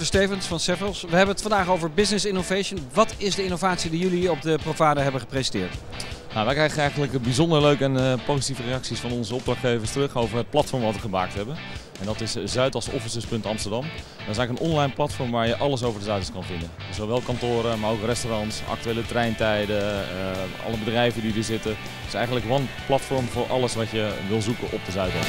Wouter Stevens van Sevels. We hebben het vandaag over business innovation. Wat is de innovatie die jullie op de Provada hebben gepresenteerd? Nou, wij krijgen eigenlijk bijzonder leuke en uh, positieve reacties van onze opdrachtgevers terug over het platform wat we gemaakt hebben. En dat is eh, zuidasoffices.amsterdam. Dat is eigenlijk een online platform waar je alles over de Zuidas kan vinden. Zowel kantoren, maar ook restaurants, actuele treintijden, uh, alle bedrijven die er zitten. Het is eigenlijk one platform voor alles wat je wil zoeken op de Zuidas.